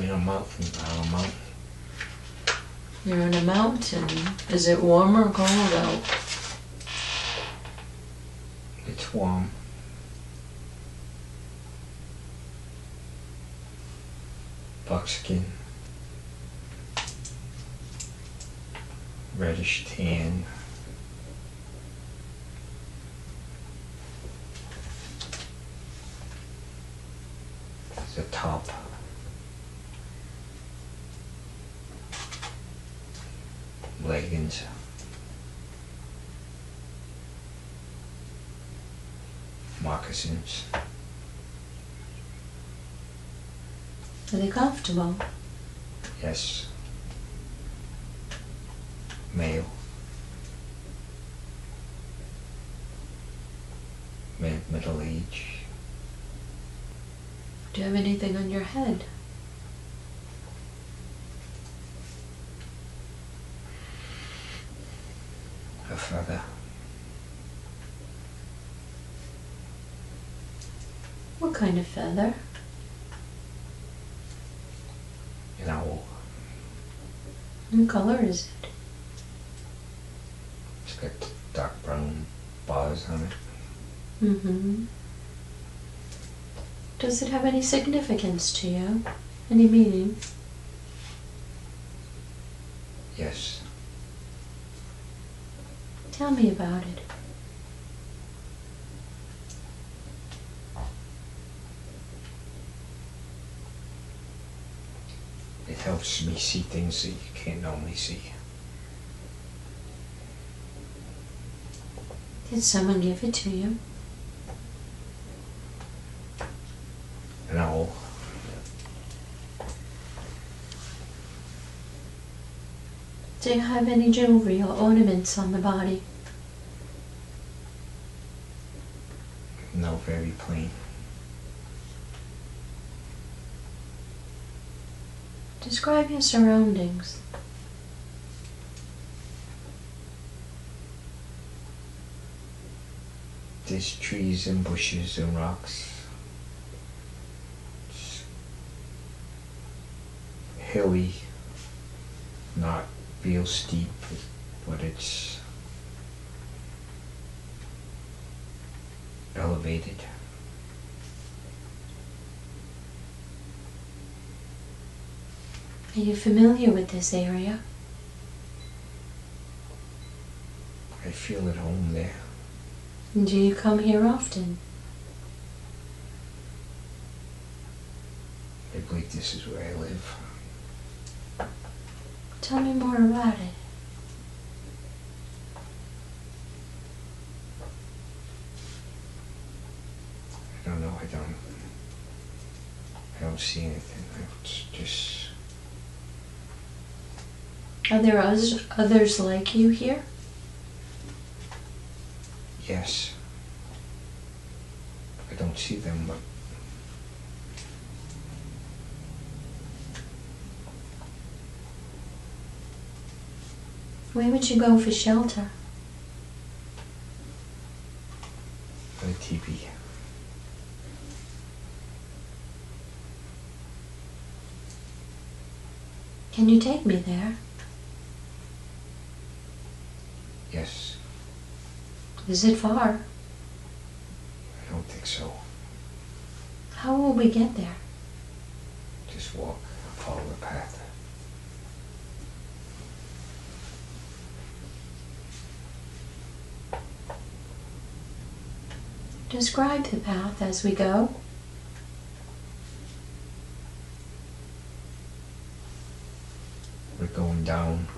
I'm in a mountain, I'm uh, a mountain. You're in a mountain. Is it warm or cold out? It's warm. Buckskin. Reddish tan. The top. Leggings. Moccasins. Are they comfortable? Yes. Male. Mid middle age. Do you have anything on your head? A feather. What kind of feather? An owl. What color is it? It's got dark brown bars on it. Mm-hmm. Does it have any significance to you? Any meaning? Yes. Tell me about it. It helps me see things that you can't normally see. Did someone give it to you? No. Do you have any jewelry or ornaments on the body? No, very plain. Describe your surroundings. There's trees and bushes and rocks. It's hilly, not real steep, but it's elevated. Are you familiar with this area? I feel at home there. Do you come here often? I believe this is where I live. Tell me more about it. I don't know. I don't. I don't see anything. It's just Are there others, others like you here? yes. I don't see them, but Where would you go for shelter? A teepee. Can you take me there? Yes. Is it far? I don't think so. How will we get there? Just walk, follow the path. Describe the path as we go. We're going down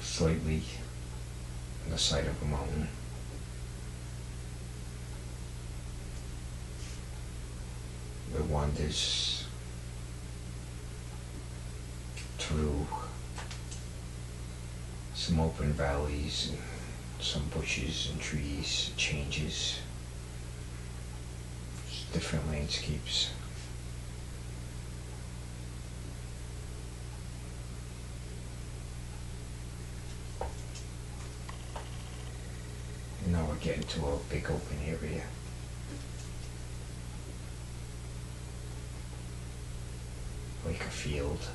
slightly on the side of a mountain. It through some open valleys and some bushes and trees, changes, different landscapes. And now we're getting to a big open area. like a field.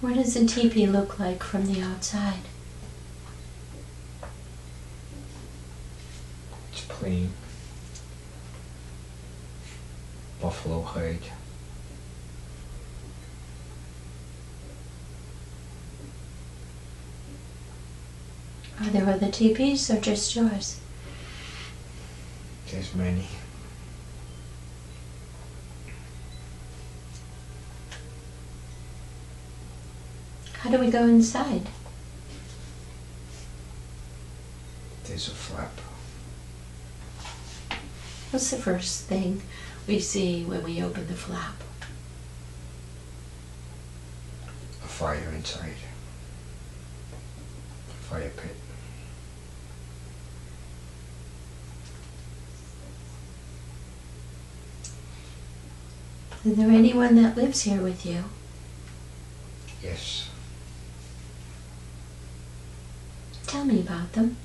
What does a teepee look like from the outside? It's plain. Buffalo hide. Are there other teepees or just yours? There's many. How do we go inside? There's a flap. What's the first thing we see when we open the flap? A fire inside. A fire pit. Is there anyone that lives here with you? Yes. Tell me about them.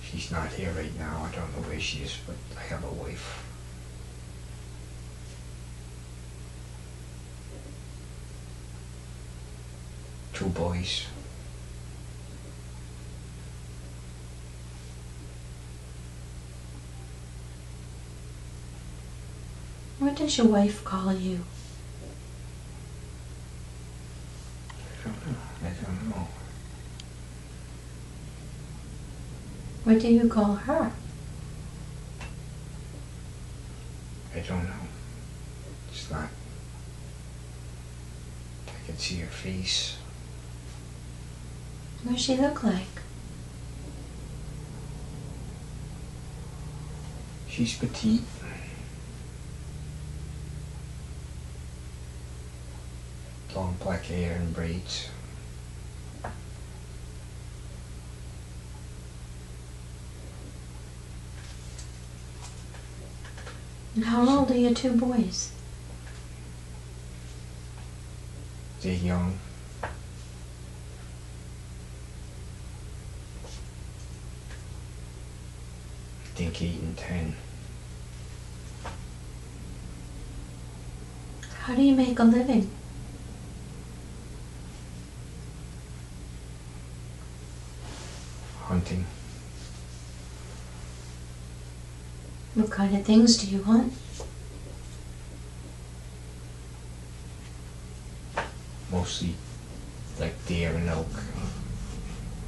She's not here right now. I don't know where she is, but I have a wife. Two boys. What does your wife call you? I don't know. I don't know. What do you call her? I don't know. It's not. I can see her face. What does she look like? She's petite. Long black hair and braids. And how old are your two boys? They're young. I think eight and ten. How do you make a living? Hunting. What kind of things do you hunt? Mostly like deer and elk.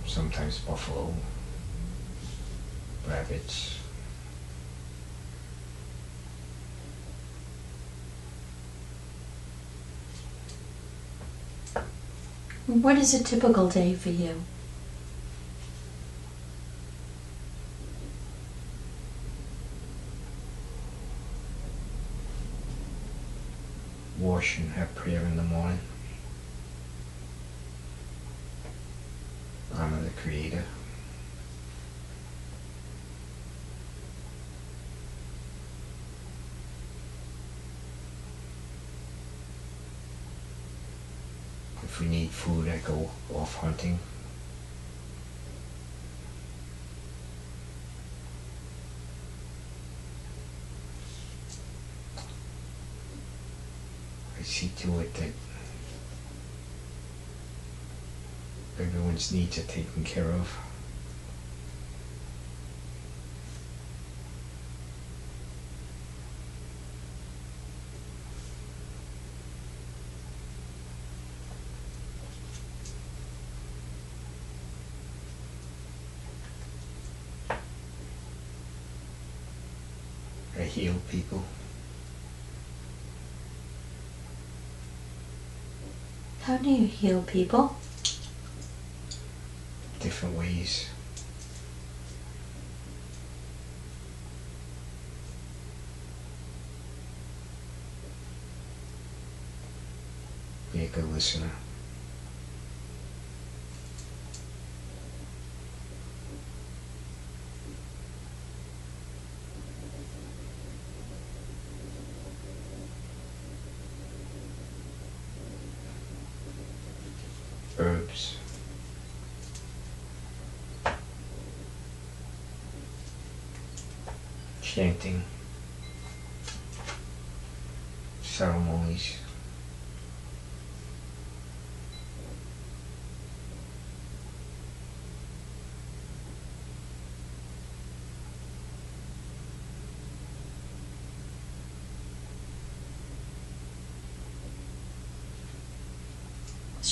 Sometimes buffalo. Rabbits. What is a typical day for you? And have prayer in the morning. Honor the Creator. If we need food, I go off hunting. I see to it that needs are taken care of. I heal people. How do you heal people? Different ways. Be a good listener.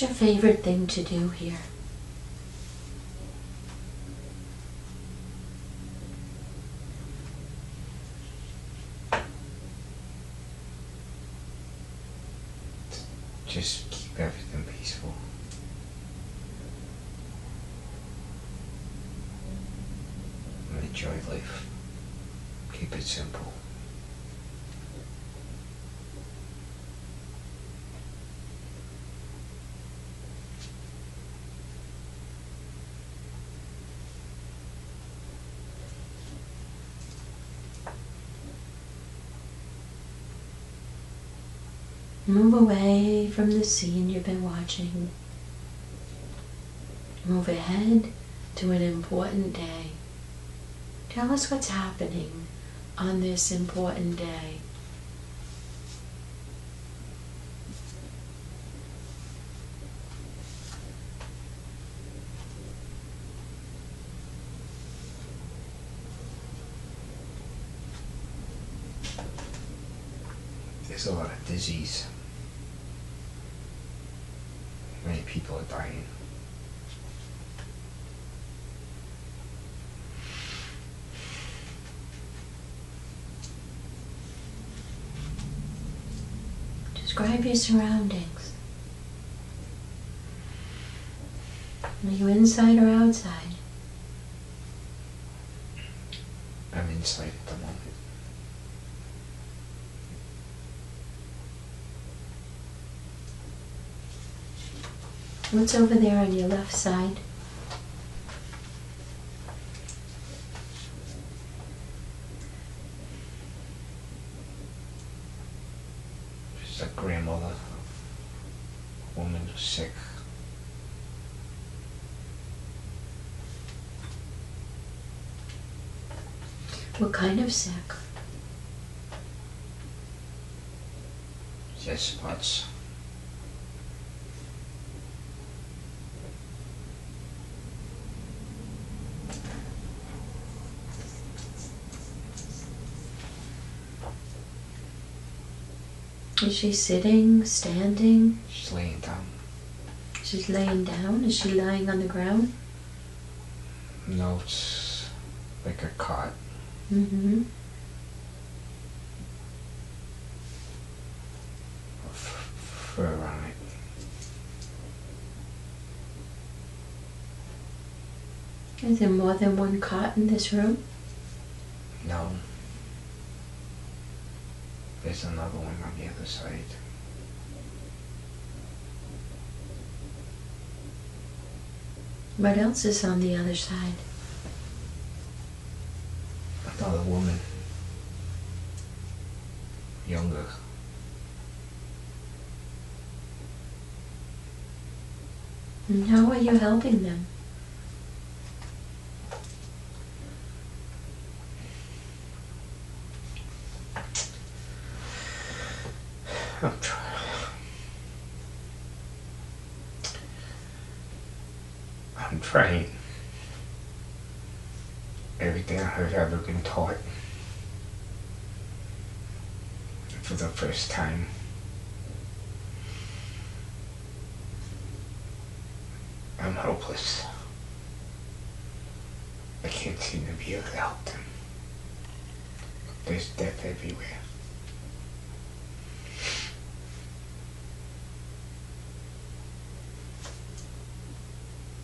What's your favorite thing to do here? Just keep everything peaceful. And enjoy life. Keep it simple. Move away from the scene you've been watching. Move ahead to an important day. Tell us what's happening on this important day. There's a lot of disease. Many people are dying. Describe your surroundings. Are you inside or outside? I'm inside at the moment. What's over there on your left side? There's a grandmother, a woman who's sick. What kind of sick? She has. Is she sitting, standing? She's laying down. She's laying down. Is she lying on the ground? No, it's like a cot. Mm-hmm. f- fur on it. Is there more than one cot in this room? No. There's another one on the other side. What else is on the other side? Another woman. Younger. And how are you helping them? I'm trying. I'm trying. I've ever been taught. For the first time. I'm hopeless. I can't seem to be able to help them. There's death everywhere.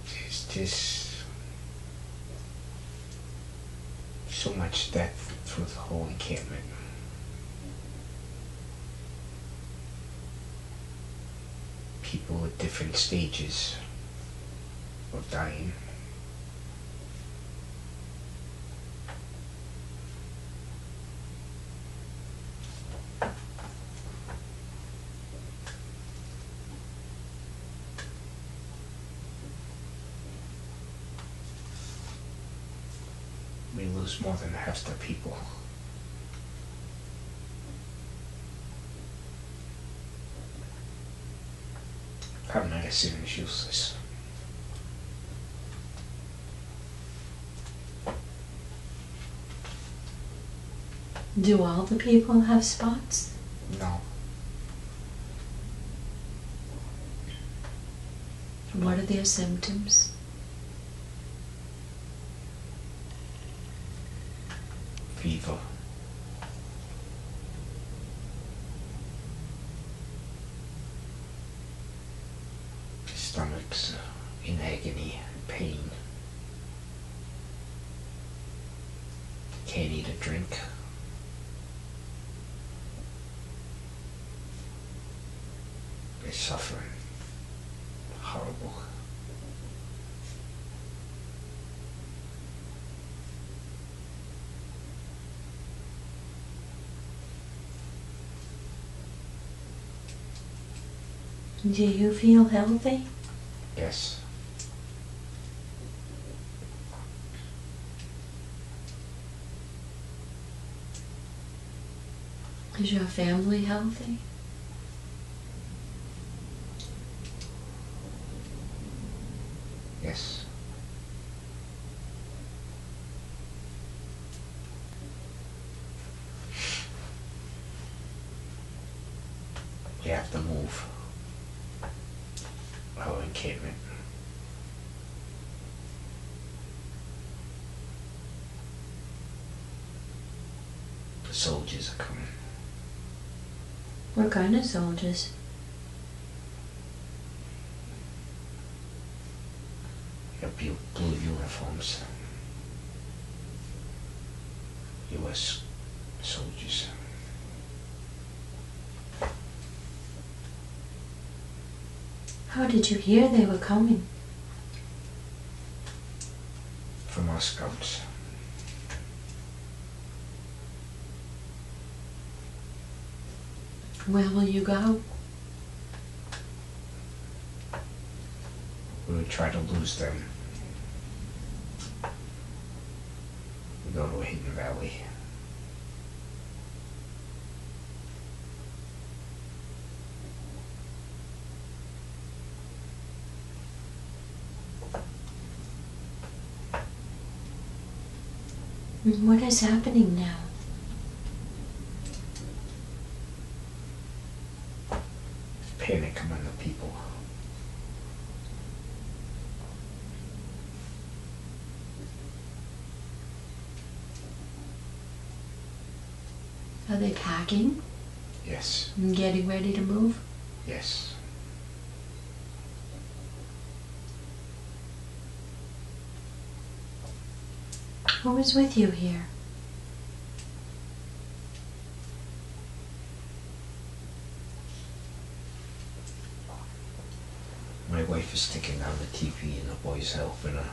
There's just much death through the whole encampment. People at different stages of dying. More than half the people. Our medicine is useless. Do all the people have spots? No. What are their symptoms? Fever. Stomachs uh, in agony, pain. Can't eat a drink. They're suffering. Horrible. Do you feel healthy? Yes. Is your family healthy? Yes. We have to move our encampment. The soldiers are coming. Of soldiers? Blue, blue uniforms. U.S. soldiers. How did you hear they were coming? from our scouts. Where will you go? We would try to lose them. We go to a hidden valley. What is happening now? Panic among the people. Are they packing Yes, and getting ready to move? yes. Who is with you here? My wife is taking down the teepee and the boys helping her.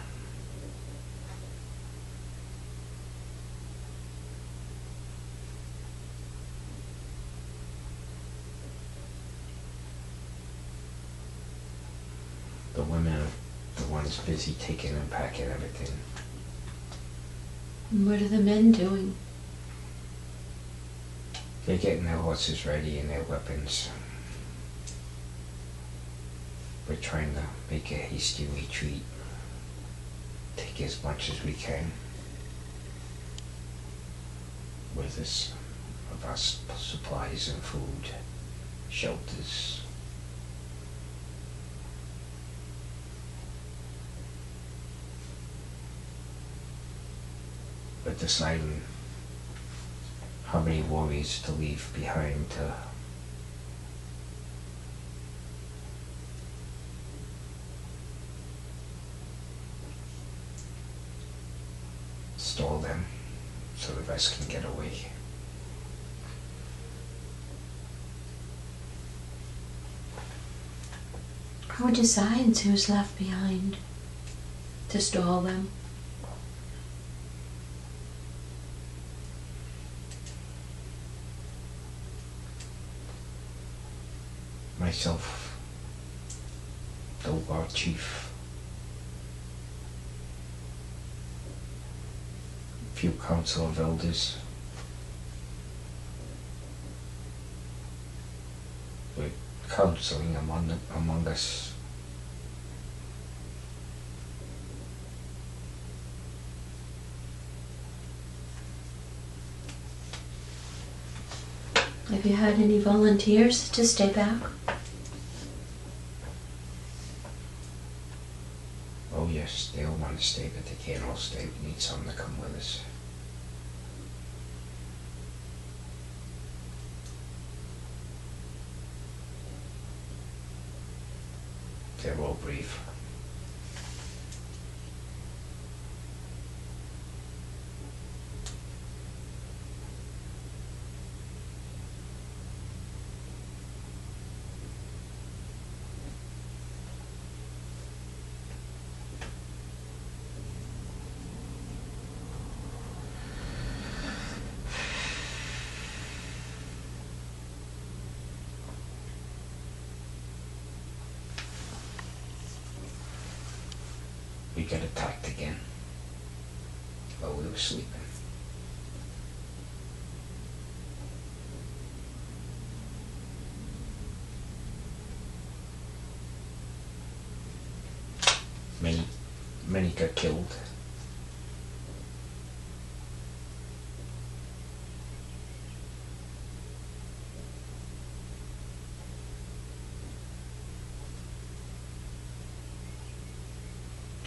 The women are the ones busy taking and packing everything. And What are the men doing? They're getting their horses ready and their weapons. We're trying to make a hasty retreat. Take as much as we can with us of our supplies and food, shelters. Deciding how many warriors to leave behind to stall them so the rest can get away. Who decides who's left behind to stall them? Myself, the war chief, few council of elders. We're counseling among, among us. Have you had any volunteers to stay back? Oh yes, stay, but they can't all stay. We need some to come with us. They're all brave. We got attacked again while we were sleeping. Many, many got killed.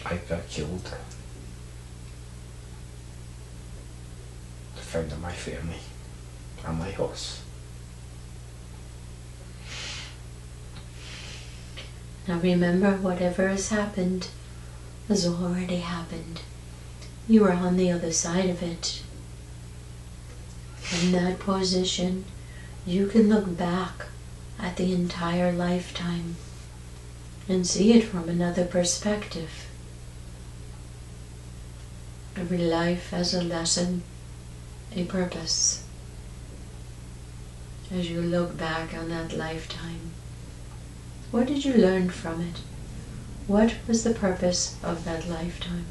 I got killed. The friend of my family and my horse. Now remember, whatever has happened has already happened. You are on the other side of it. In that position, you can look back at the entire lifetime and see it from another perspective. Every life has a lesson, a purpose. As you look back on that lifetime, what did you learn from it? What was the purpose of that lifetime?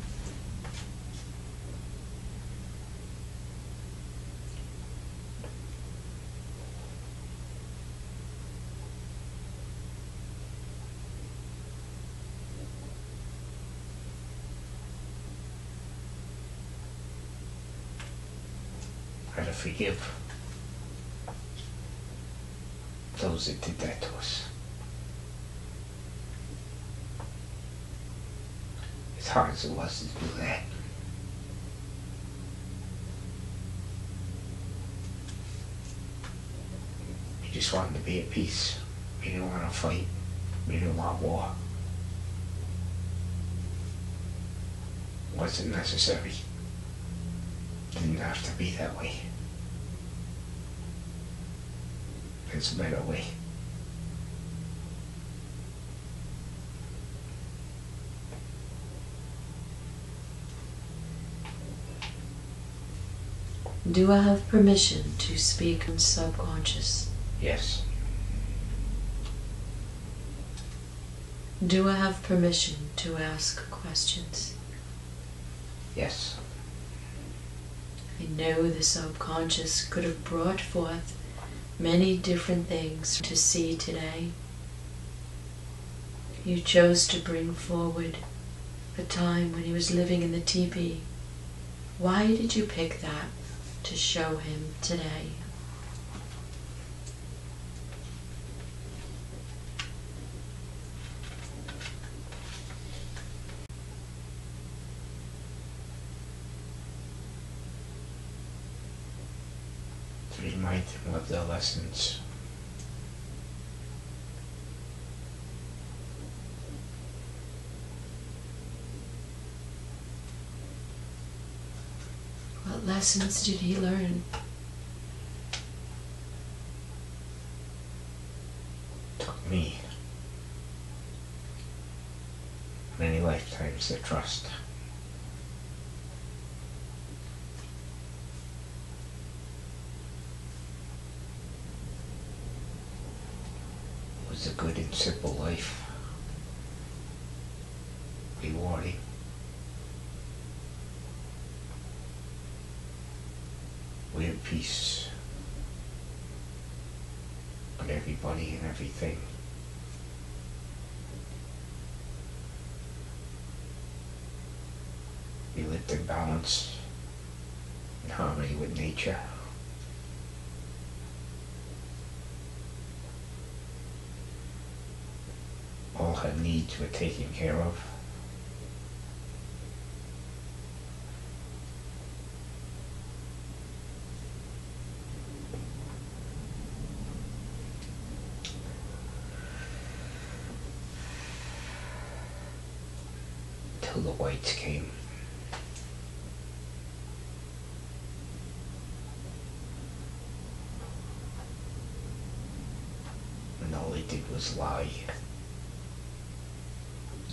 Forgive those that did that to us. As hard it was to do that. We just wanted to be at peace. We didn't want to fight. We didn't want war. Wasn't necessary. Didn't have to be that way. There's a better way. Do I have permission to speak on subconscious? Yes. Do I have permission to ask questions? Yes. I know the subconscious could have brought forth many different things to see today. You chose to bring forward the time when he was living in the teepee. Why did you pick that to show him today? To remind him of the lessons. What lessons did he learn? Took me many lifetimes to trust. Was a good and simple life. Rewarding. We're at peace on everybody and everything. We lived in balance, in harmony with nature. All her needs were taken care of. The whites came. And all they did was lie,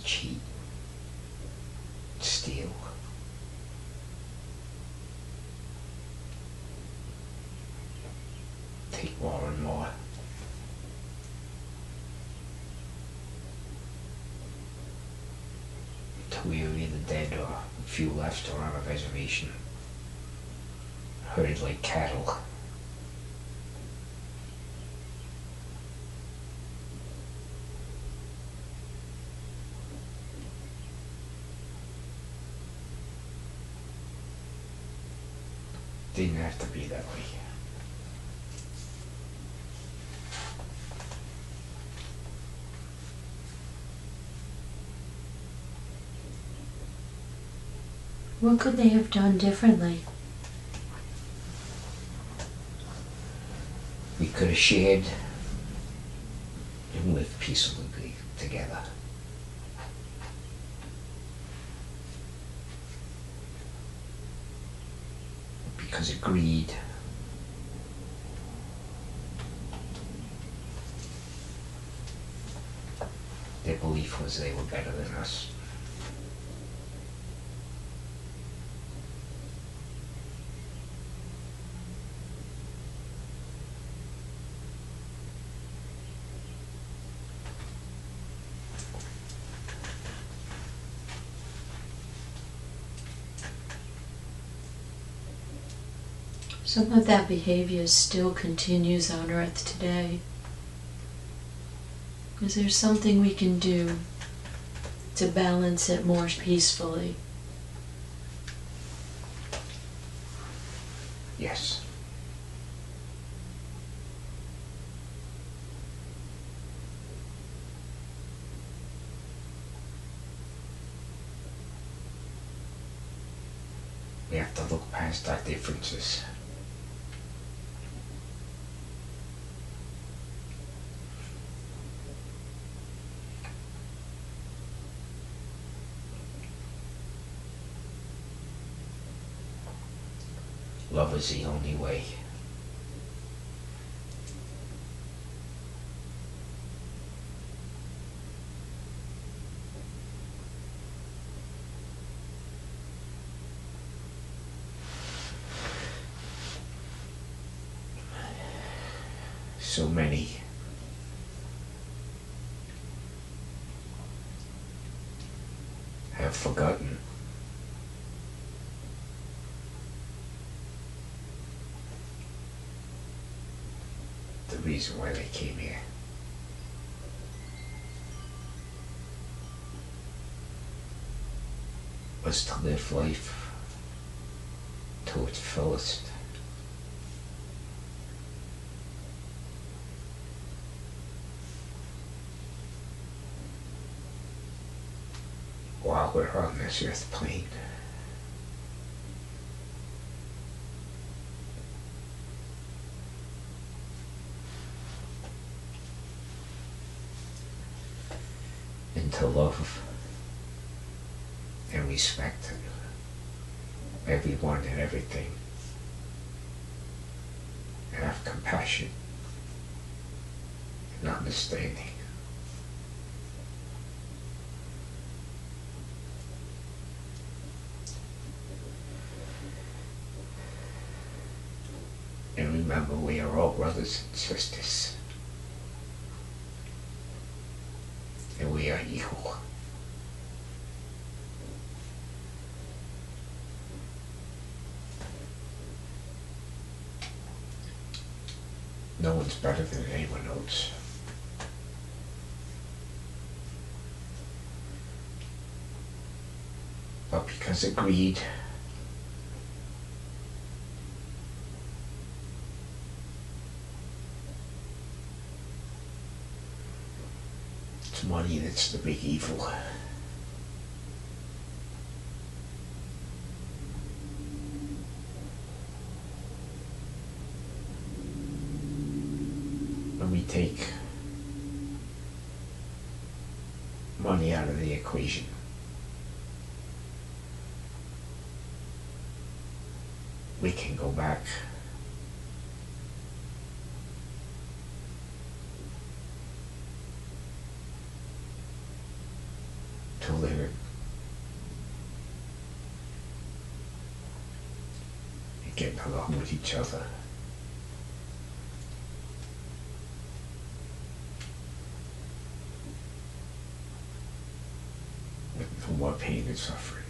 cheat, steal. Take more and more. Till we were either dead or a few left or on a reservation. Herded like cattle. Didn't have to be that way. What could they have done differently? We could have shared and lived peacefully together. Because of greed. Their belief was they were better than us. Some of that behavior still continues on Earth today. Is there something we can do to balance it more peacefully? Yes. We have to look past our differences. Love is the only way. So many have forgotten the reason why they came here. Was to live life to its fullest. While we're on this earth plane. and to love and respect everyone and everything and have compassion and understanding. And remember, we are all brothers and sisters. and we are equal. No one's better than anyone else. But because of greed, it's money that's the big evil. When take money out of the equation, we can go back to living and getting along with each other. With no more pain and suffering.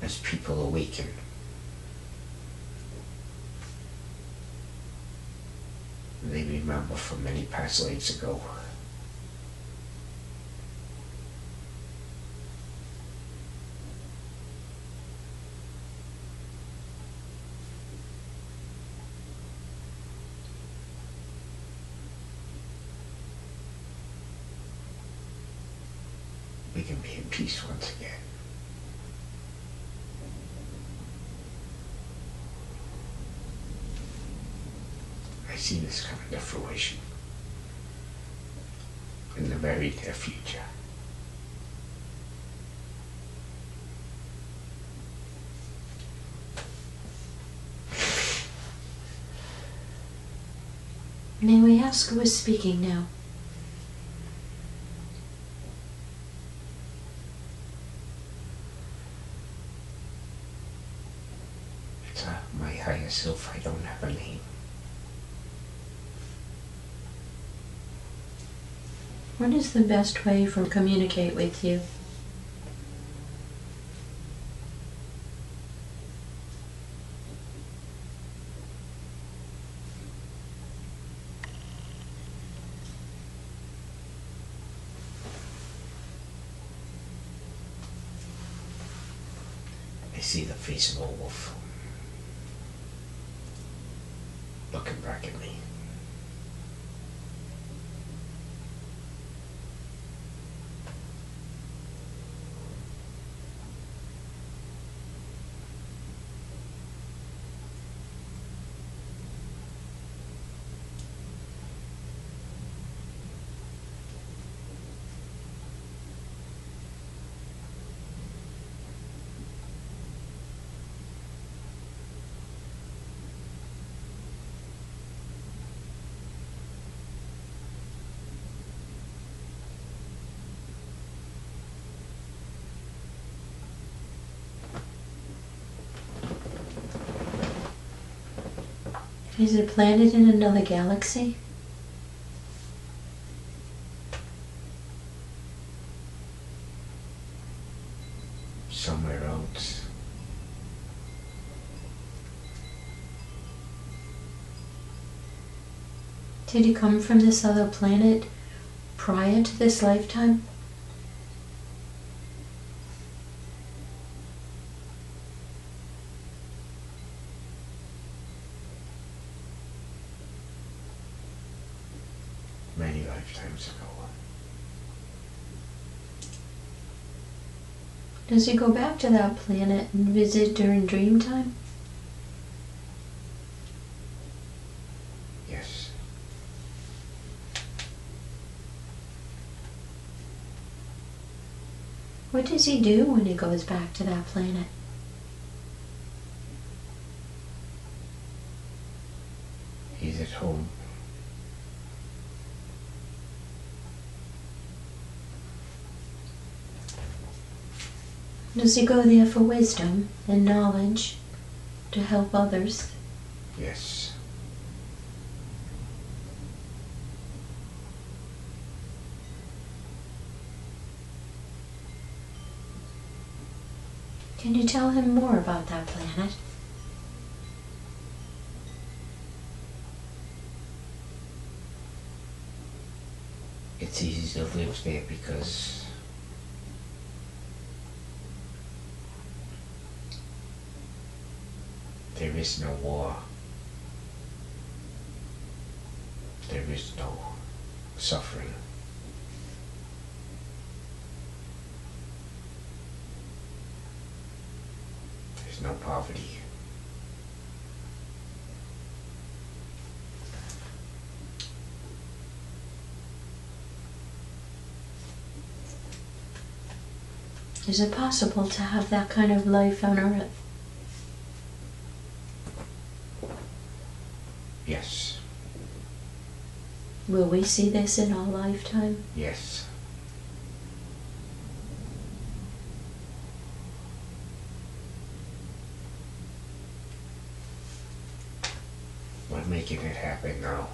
as people awaken. They remember from many past lives ago. We can be in peace once again. I see this coming to fruition the future. May we ask who is speaking now? It's uh, my higher self. I don't have a name. What is the best way for communicate with you? I see the face of a wolf looking back at me. Is it planted in another galaxy? Somewhere else. Did you come from this other planet prior to this lifetime? Many lifetimes ago. Does he go back to that planet and visit during dream time? Yes. What does he do when he goes back to that planet? He's at home. Does he go there for wisdom and knowledge to help others? Yes. Can you tell him more about that planet? It's easy to live there because there is no war. There is no suffering. There's no poverty. Is it possible to have that kind of life on Earth? Yes, Will we see this in our lifetime? yes. We're making it happen now.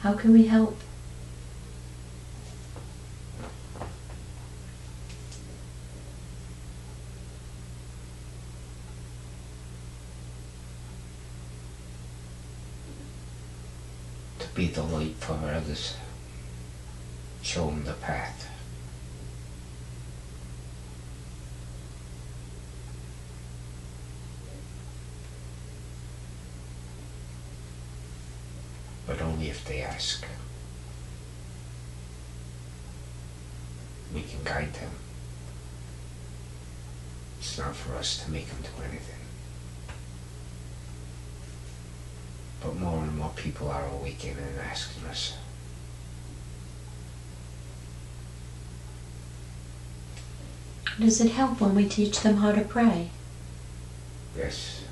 How can we help? to be the light for others. Show them the path. But only if they ask. We can guide them. It's not for us to make them do anything. But more and more people are awakening and asking us. Does it help when we teach them how to pray? Yes.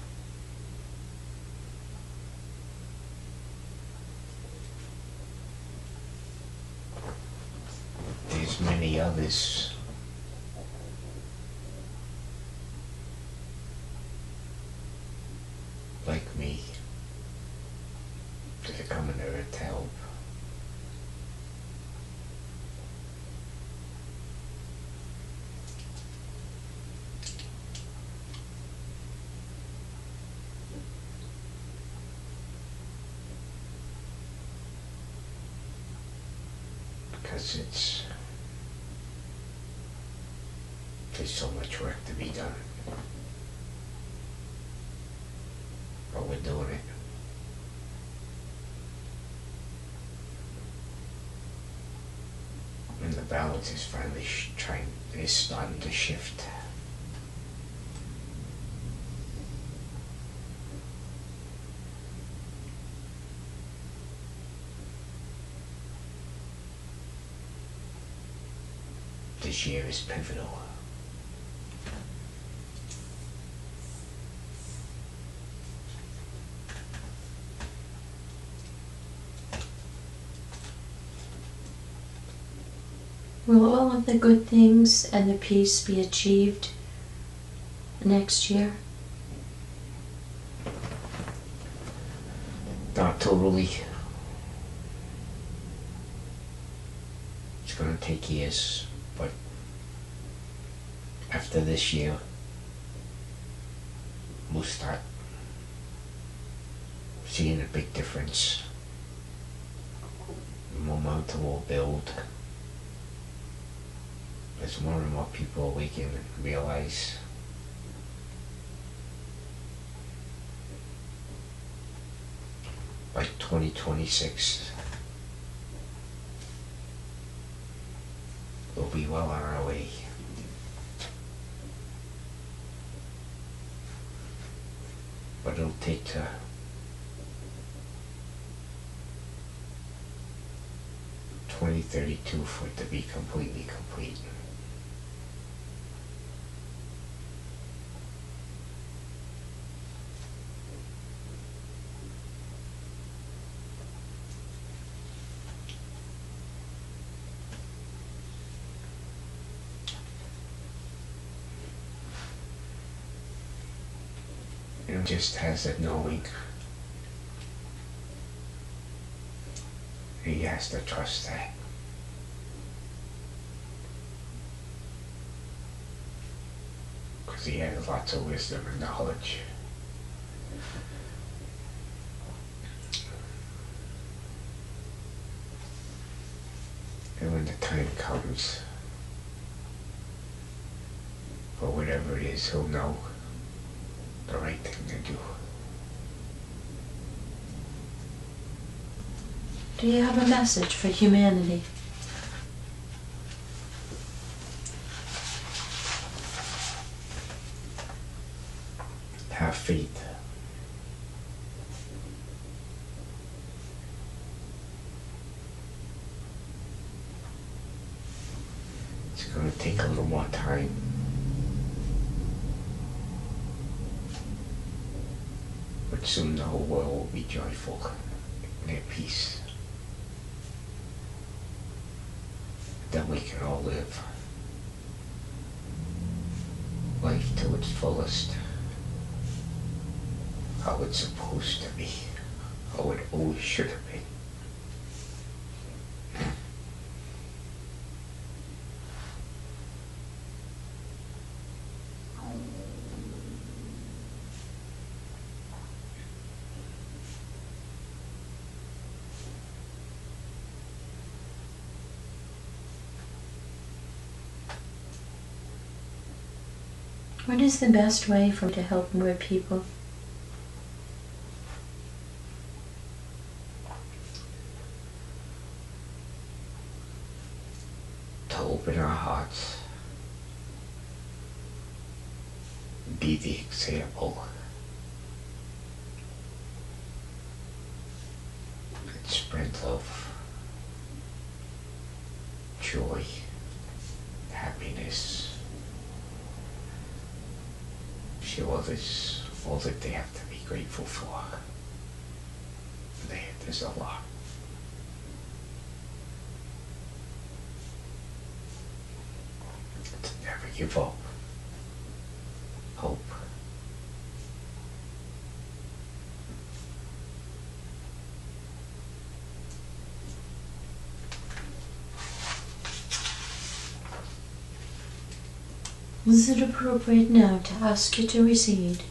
There's many others. Like me. That are coming Earth to help. Because it's there's so much work to be done. But we're doing it. And the balance is finally trying is starting to shift. This year is pivotal. Will all of the good things and the peace be achieved next year? Not totally. It's gonna take years, but after this year, we'll start seeing a big difference. Momentum will build as more and more people awaken and realize by 2026 we'll be well on our But it'll take to twenty thirty two for it to be completely complete. One just has that knowing. He has to trust that. Because he has lots of wisdom and knowledge. And when the time comes, for whatever it is, he'll know the right thing to do. Do you have a message for humanity? Have faith. It's going to take a little more time. But soon the whole world will be joyful and at peace. Then we can all live life to its fullest. How it's supposed to be. How it always should have been. What is the best way for to help more people? to open our hearts, be the example, and spread love, joy, happiness, show others all that they have to be grateful for. They, there's a lot. to never give up. Hope. Is it appropriate now to ask you to recede?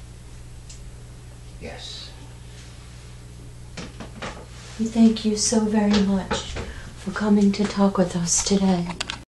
Yes. We thank you so very much for coming to talk with us today.